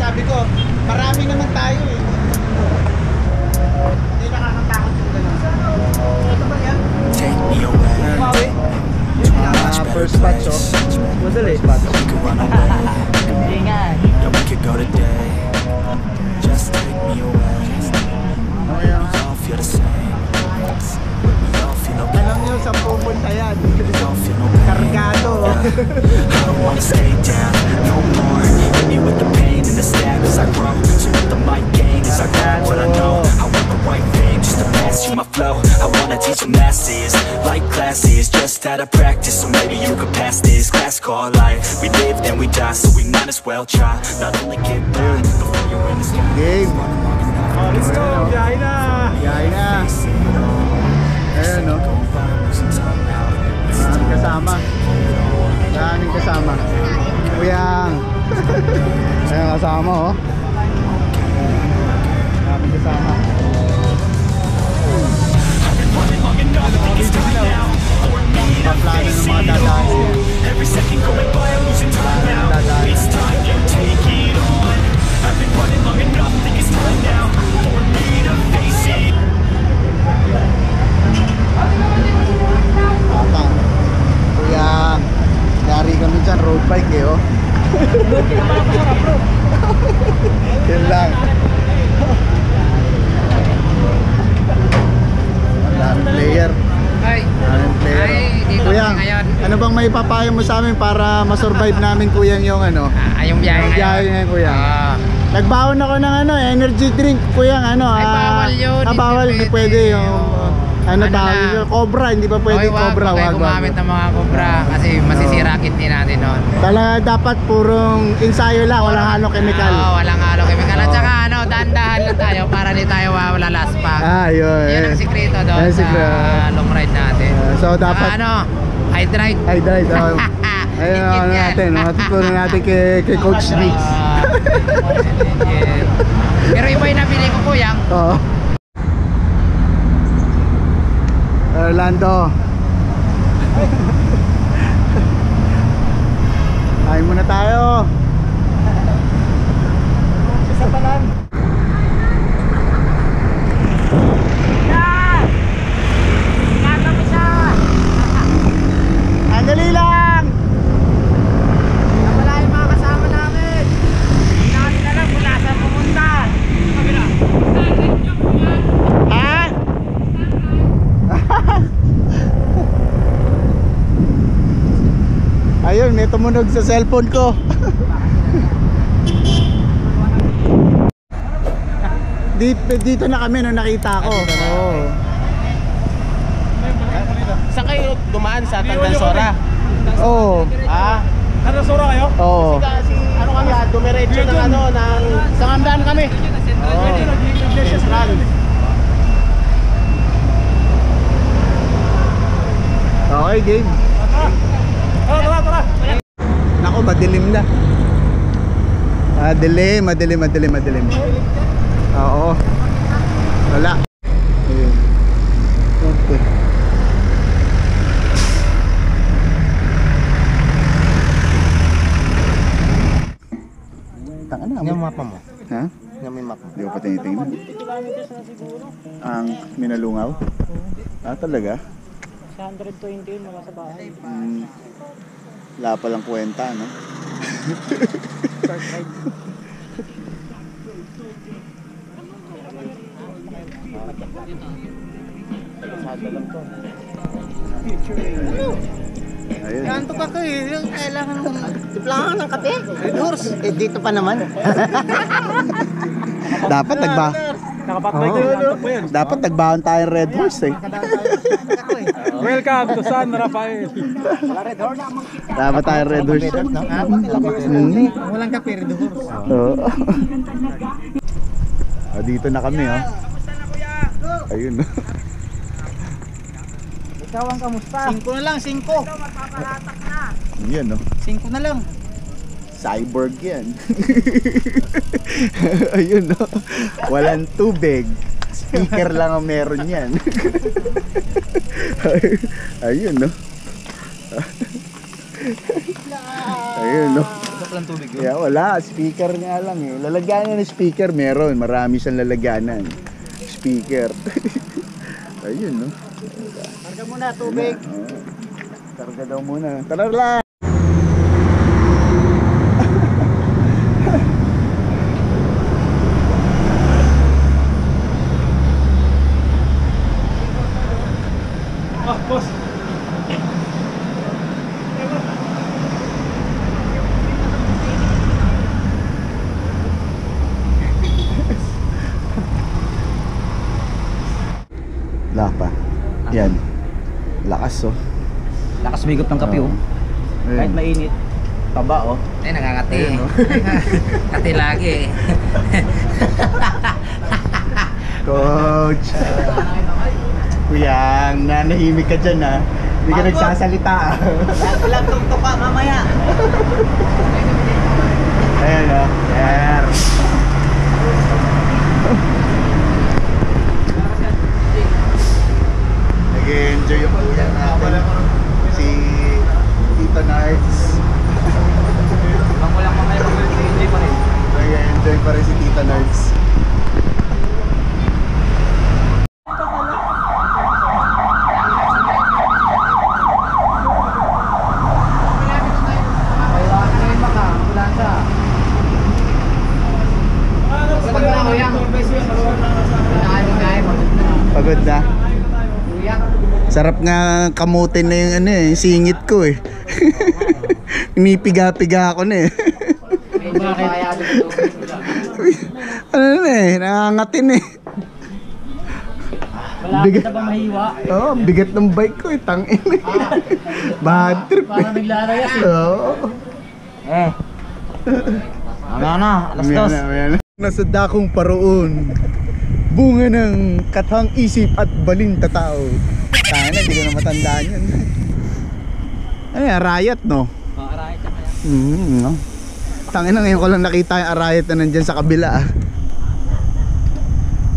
Sabi ko, marami naman tayo eh. Hindi nakakatakot yung gano'n. Ito ba yan? Take me away. First batch oh. Madali. Batch. We could run away. Yeah, we could go today. Just take me away. We all feel the same. We all feel okay. Alam nyo, sa pupunta yan. We all feel no pain. Kargado. I don't wanna stay down no more. Hit me with the pain and the stab as I grow. So let the mic gain as I grab what I know. I want the right thing just to pass you my flow. I wanna teach the masses like classes, just out of practice. So maybe you could pass this class called life. We live then we die, so we might as well try. Not only get by before you're in the sky. Game. Oh, let's go. Biyahe na. Yay na. Ayun no. Oh. Maraming kasama. Maraming kasama. Kuyang. Ayun kasama oh. Maraming kasama. Every second going by, I'm losing time now. It's time to take it on. I've been running long enough, think it's time now bike eh oh. Yun lang. Ang daming player. Ay, Daming player. Ay, dito Kuyang, kami ngayon. ano bang may papayo mo sa amin para masurvive namin kuyang yung ano? ah, yung biyahe ngayon. biyahe ngayon, kuya. Ah, Nagbaon ako ng ano, energy drink kuyang ano. Ay, ah, bawal yun, Ah, bawal, hindi pwede. pwede yung Oo. Ano, Ano tawag yun? Cobra, hindi pa pwede okay, wag, cobra. Wag, gumamit ng mga cobra kasi masisira kidney natin nun. Talaga dapat purong ensayo lang, walang halong chemical. Oo, walang halo chemical. At saka ano, dahan-dahan lang tayo para di tayo mawala last pack. Ah, yun. Yan ang sikreto doon sa sikreto. long ride natin. Ah, so, dapat- ano, hydrate. Ay, dahil. Oh. Ayun, ano yan. natin, matutunan natin kay, kay Coach Nix. Ah, legit. Pero iba yung nabili ko kuyang. Oo. Orlando. Kain muna tayo. Sa talan. Andali lang! Wala yung mga kasama namin. Hindi namin alam kung nasa pumunta. Ha? Ayun, may tumunog sa cellphone ko. dito, dito na kami nung nakita ko. Oo. Saan kayo dumaan sa Tandansora? Oo. Ah, Tandansora kayo? Oo. Kasi ano kami, dumiretso ng ano, ng... Sangamdaan kami. Oh, Central. Okay, game. Tara, tara, tara. Nako, madilim na. Madilim, madilim, madilim, madilim. Oo. Wala. Ayun. Okay. Tanga na. Yung mapa mo. Ha? Yung may mapa. Hindi ko pa tinitingnan. Ang minalungaw? Ah, talaga? 120 yun mga sa bahay. Hmm. Wala palang kwenta, no? Ayun. Nantok ako eh. Yung kailangan mong tiplangan ng kape. Red horse. Eh, dito pa naman. Dapat nagba Nakapatay Oo. kayo, dapat nagbaon tayong Red Horse eh. Welcome to San Rafael. Dapat tayong Red Horse. Hmm. Walang kape, red horse. Oo. Ah, dito na kami oh. Ayun. Ikaw ang kamusta? Singko na lang, singko. Yan oh. Singko na lang. Cyborg yan. Ayun no. Walang tubig. Speaker lang ang meron yan. Ayun no. Ayun, no? Tubig yun. Kaya wala, speaker nga lang eh. Lalagyanan ng speaker meron, marami siyang lalagyanan. Speaker. Ayun, no? Karga muna, tubig. Karga daw muna. Tara lang! Wala pa. Yan. Lakas, oh. Migop ng kape oh. Kahit Ayun. mainit. Taba oh. Ay, nakakati. Kati lagi eh. Coach. Kuya, nanahimik ka dyan ha. Hindi ka nagsasalita ah. Walang tungtok pa mamaya. Ayan o. Ayan. Nag-enjoy yung kuya natin. Si Tito Nards. Bang walang mamaya mag-enjoy pa rin. Nag-enjoy pa rin si Tito Nards. Pagod na. Sarap nga kamutin na yung ano eh, singit ko eh. Pinipiga-piga ako na eh. Ano na eh, nangangatin eh. Malapit na ba mahiwa? Oo, oh, bigat ng bike ko eh, tangin eh. Bad trip eh. Parang naglalayas eh. Oo. Eh. Mamaya na, alas dos. Nasa dakong paroon. Bunga ng katang isip at balin tatao. Na, hindi ko na matandaan yan. Yan, riot no? Pakarahin siya kaya. Mm, no? Tangin na ngayon ko lang nakita yung arayat na nandyan sa kabila ah.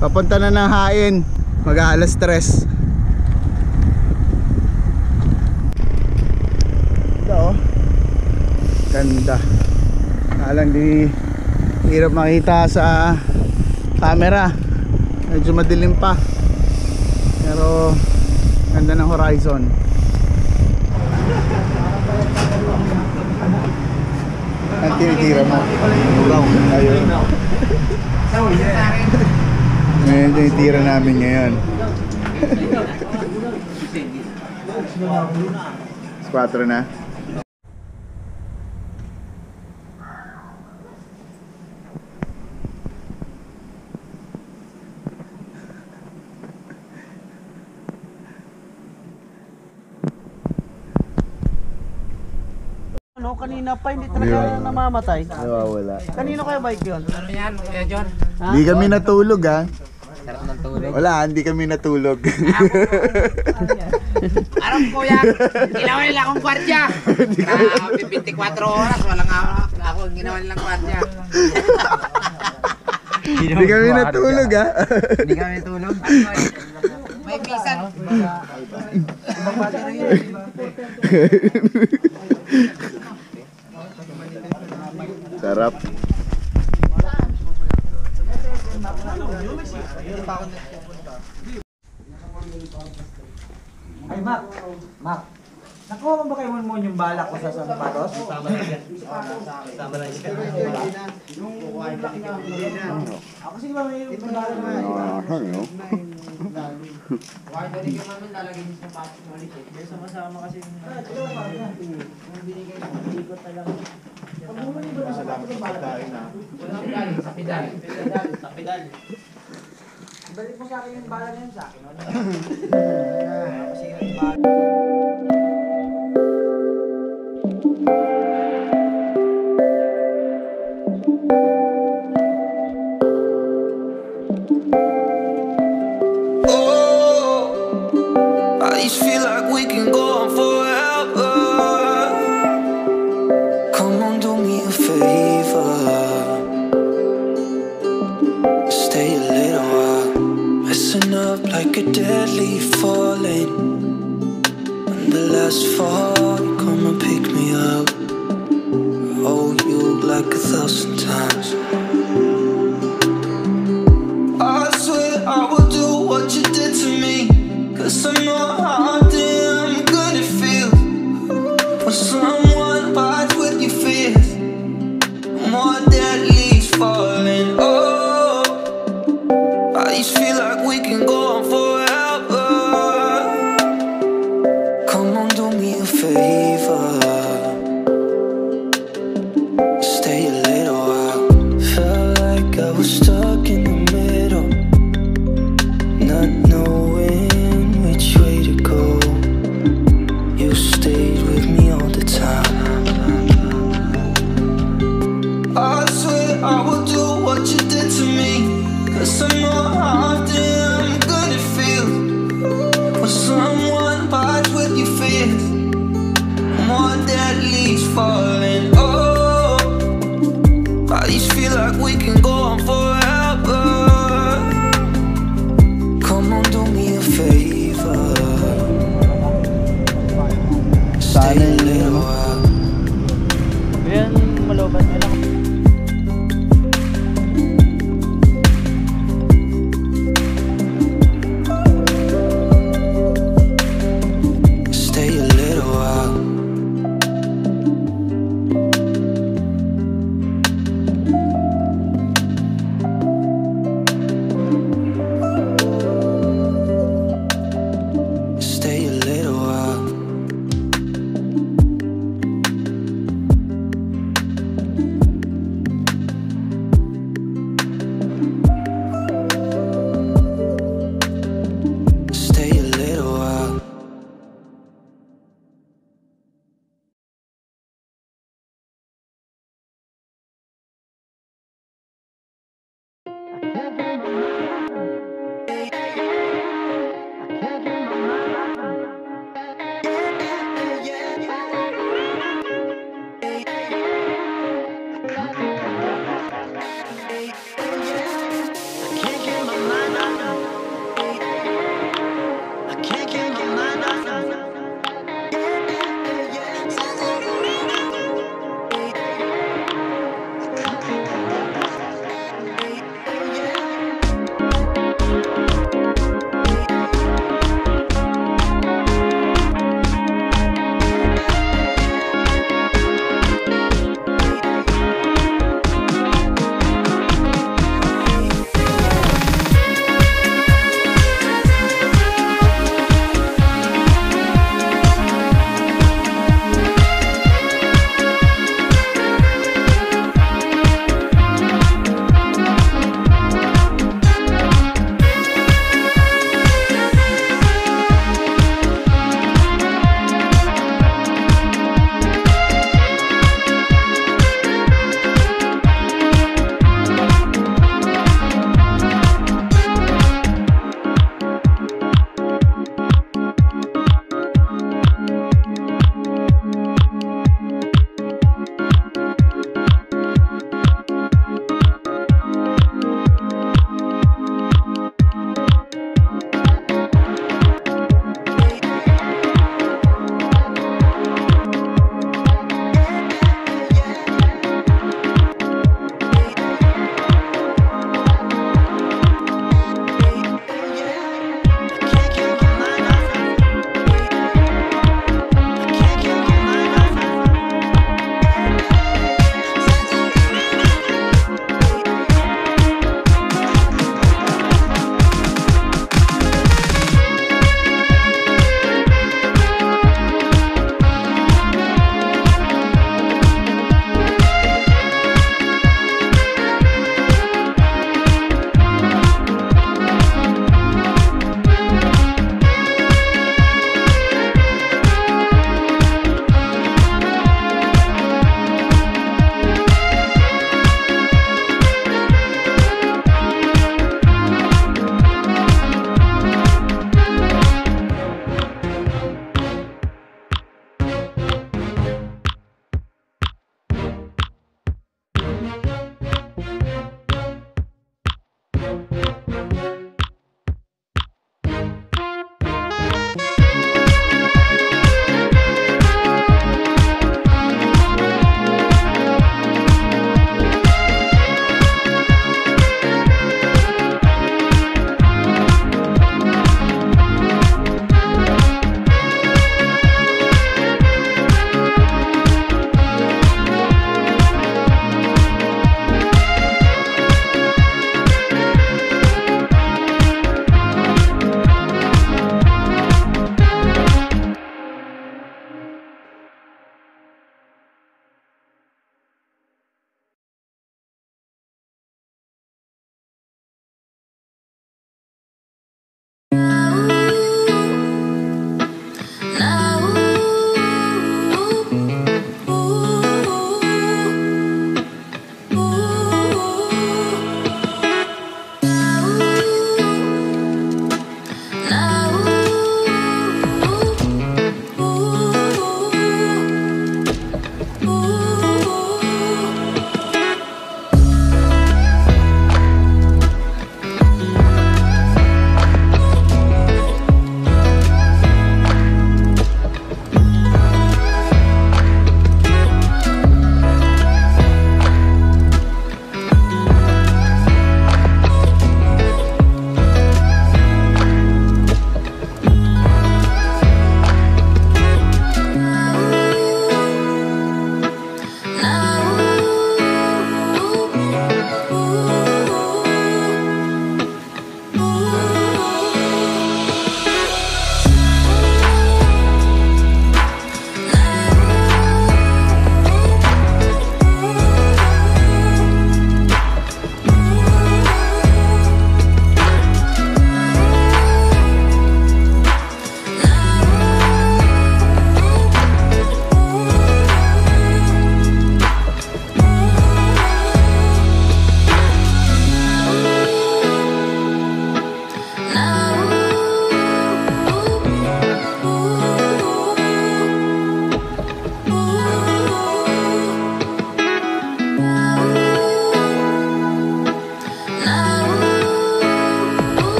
Papunta na ng hain. Mag alas tres. Ito oh. Ganda. Alang di hirap makita sa camera. Medyo madilim pa. Pero ganda ng horizon. Ang tinitira mo. Ulaw. Ayun. Ngayon yung tinitira namin ngayon. Squatro na. Ano, kanina pa, hindi Yun. talaga namamatay. Nawawala. Kanino kaya bike yun? Ano yan, Kuya John? Hindi kami natulog ha. Sarap ng tulog. Wala, hindi kami natulog. Aram kuya, ginawa nila akong gwardiya. Grabe, 24 oras, walang ako, ginawa nilang gwardiya. Hindi kami natulog ha. Hindi kami tulog. May bisan. Sarap. Ay, Nakuha mo ba kayo mo yung balak ko sa sampatos? Tama na yan. Tama na yan. Ako sige ba may yung balak na? Sama-sama kasi yung... Sa pedal. Sa pedal. Balik mo sa akin yung bala na yun sa akin. Ano? Kasi yung bala. Oh, I just feel like we can go on forever. Come on, do me a favor. Stay a little while. Messing up like a dead leaf falling. On the last fall, come and pick love. Hold you like a thousand times.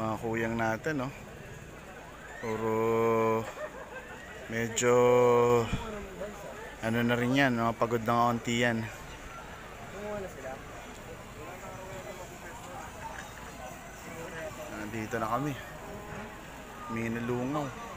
Mga kuyang natin, no? Puro medyo ano na rin yan, mga pagod na kaunti yan. Nandito na kami. Minalungaw.